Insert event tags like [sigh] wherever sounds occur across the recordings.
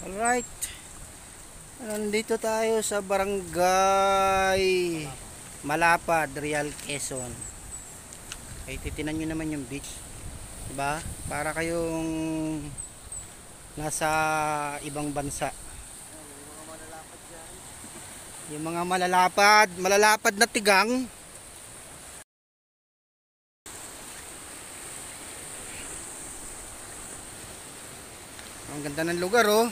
Alright. Nandito tayo sa barangay Malapad, Real Quezon. Ay titinan nyo naman yung beach. Diba? Para kayong nasa ibang bansa. Yung mga malalapad, malalapad na tigang. Ang ganda ng lugar. Oh.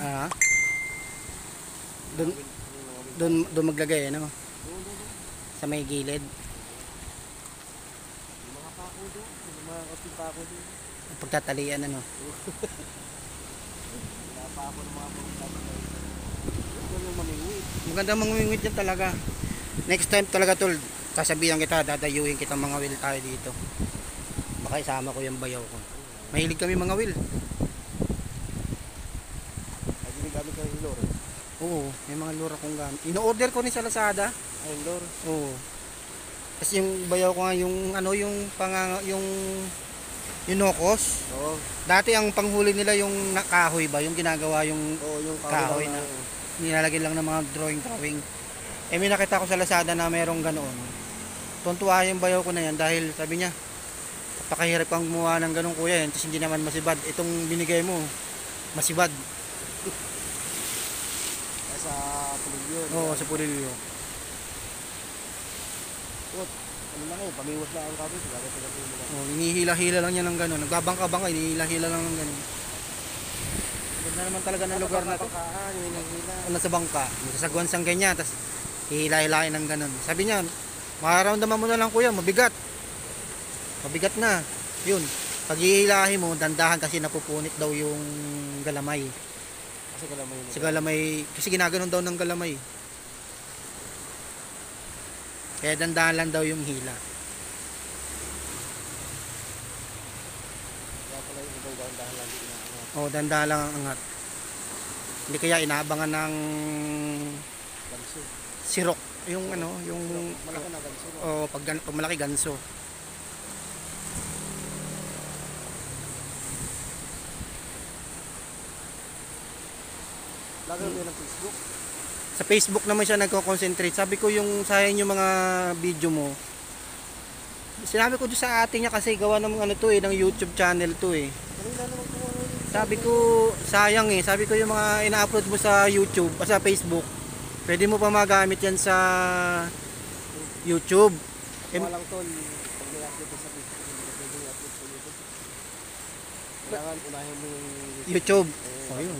Ah. Doon doon doon maglagay ano? Sa may gilid. Mga pako doon, yung mga kapit pako doon. Pagtatalian ano. Wala pa ako ng mga yung mamingwit. Maganda mangwingwit yan talaga. Next time talaga tol, sasabihan kita, dadayuhin kita mga will tayo dito. Baka isama ko yung bayaw ko. Mahilig kami mga will. Ay, ginagamit ka ng lure. Oo, may mga lura kong gamit. Ino-order ko ni sa Lazada. Ay, lure. Oo. Kasi yung bayaw ko nga yung ano yung pang yung inokos. Oo. Dati ang panghuli nila yung nakahoy ba, yung ginagawa yung Oo, yung Kahoy na. nilalagay lang ng mga drawing drawing. Eh may nakita ko sa Lazada na merong ganoon. Tuntua yung bayaw ko na yan dahil sabi niya, napakahirap kang gumawa ng ganun kuya yan, tapos hindi naman masibad. Itong binigay mo, masibad. Sa pulilyo. Oo, sa pulilyo. Ano lang eh, pamiwas na ang kapit. Wala ka sila nila. Oh, inihila-hila lang niya ng gano'n. Nagbabangka-bangka, inihila-hila lang ng gano'n. Ganda naman talaga ng lugar na to. Hinahila. Ano sa bangka, masasagwan sang ganyan, tapos hihila-hilain ng gano'n. Sabi niya, mararamdaman mo na lang kuya, mabigat. Mabigat na. Yun. Pag hihilahin mo, dandahan kasi napupunit daw yung galamay. Kasi kalamay yun. Sa galamay, kasi ginaganon daw ng galamay. Kaya dandahan lang daw yung hila. Kaya pala yung ibang dahan-dahan lang din na ano. O, dandahan lang ang angat. Hindi kaya inaabangan ng Ganso. sirok. Yung ano, yung... Malaki na ganso. no? O, pag, pag malaki ganso. Mo yun ng Facebook. Sa Facebook naman siya nagko-concentrate. Sabi ko yung sayang yung mga video mo. Sinabi ko sa ate niya kasi gawa ng ano to eh, ng YouTube channel to eh. Ano. Sabi ko sayang eh. Sabi ko yung mga ina-upload mo sa YouTube, o sa Facebook. Pwede mo pa magamit yan sa YouTube. Walang tol, pag may upload sa Facebook, hindi pwede i-upload sa YouTube. Kailangan unahin mo yung YouTube. Eh, Oh, yun.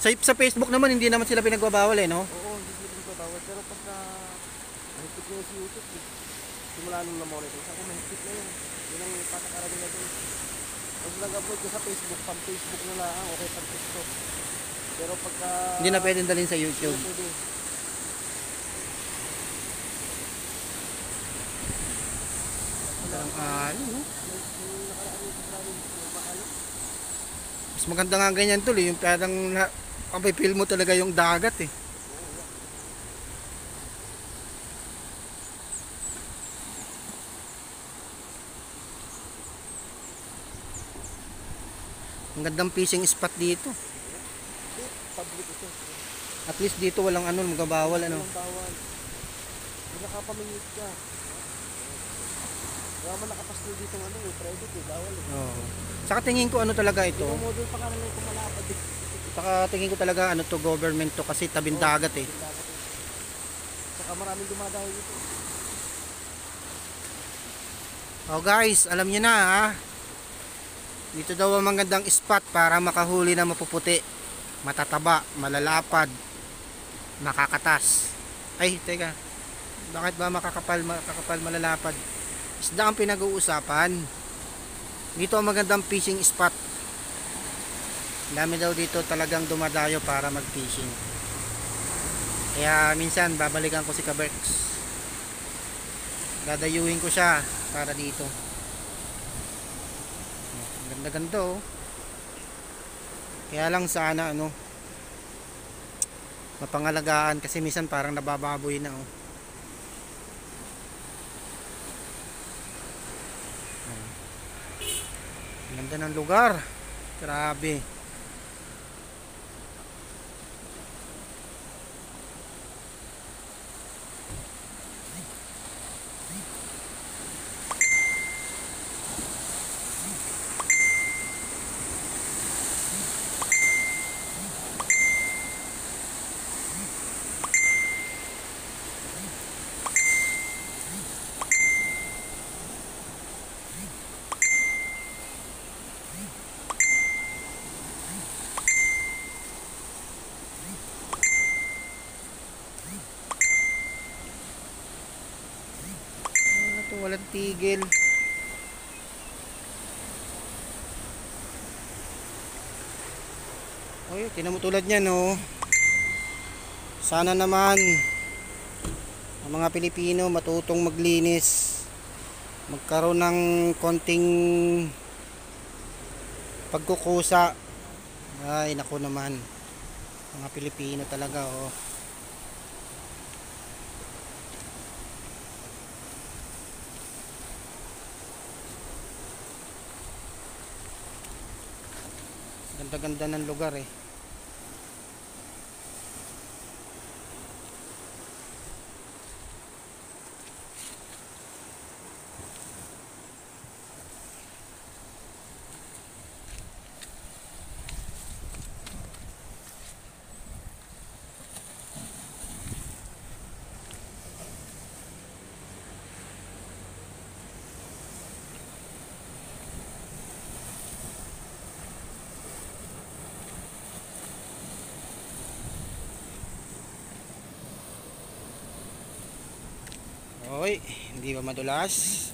Sa Facebook. Sa, Facebook naman hindi naman sila pinagbabawal eh, no? Oo, hindi sila dito bawal. Pero pagka mahigpit yun si YouTube, eh. simula nung na-monitor, ako mahigpit na yun. Yun ang patakaran nila doon. Pag nag-upload ko sa Facebook, pang Facebook na lang, okay pang TikTok. Pero pagka... Hindi na pwedeng dalhin sa Hindi YouTube. na pwede. Ang ano, no? Mas maganda nga ganyan tol eh. Yung parang feel mo talaga yung dagat eh. Ang gandang fishing spot dito. Public ito. At least dito walang ano, magabawal ano. Bawal. Nakapamingit ka. Kaya man nakapastol dito ano eh, private eh, bawal eh. Oo. Saka tingin ko ano talaga ito. Model pa nga na ito malapad eh. Saka tingin ko talaga ano to government to kasi tabing dagat eh. Dapat eh. Saka maraming dumadayo dito. Oh guys, alam niyo na ha. Dito daw ang magandang spot para makahuli na mapuputi. Matataba, malalapad, makakatas. Ay, teka. Bakit ba makakapal, makakapal, malalapad? Isda ang pinag-uusapan. Dito ang magandang fishing spot. Dami daw dito talagang dumadayo para mag-fishing. Kaya minsan babalikan ko si Kaberks. Dadayuhin ko siya para dito. Ang Ganda-ganda oh. Kaya lang sana ano mapangalagaan kasi minsan parang nabababoy na oh. Ganda ng lugar. Grabe. Ano to, walang tigil. Oy, tinan mo tulad niyan, no. Sana naman ang mga Pilipino matutong maglinis. Magkaroon ng konting pagkukusa. Ay, naku naman. Mga Pilipino talaga, oh. Ganda-ganda ng lugar eh. Hindi ba madulas?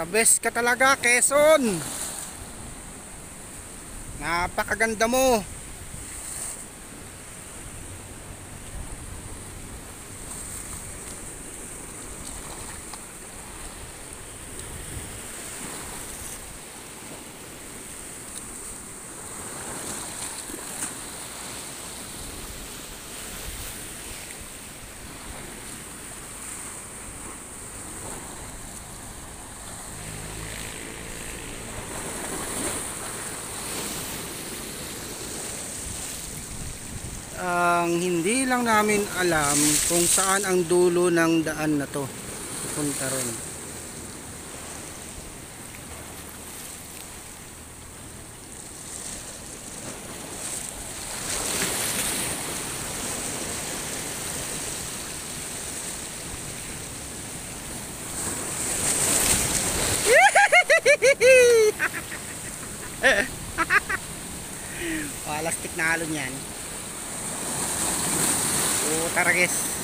The best ka talaga, Quezon! Napakaganda mo! Ang hindi lang namin alam kung saan ang dulo ng daan na to. Punta ron [laughs] [laughs] Palastik na halo niyan. cargues.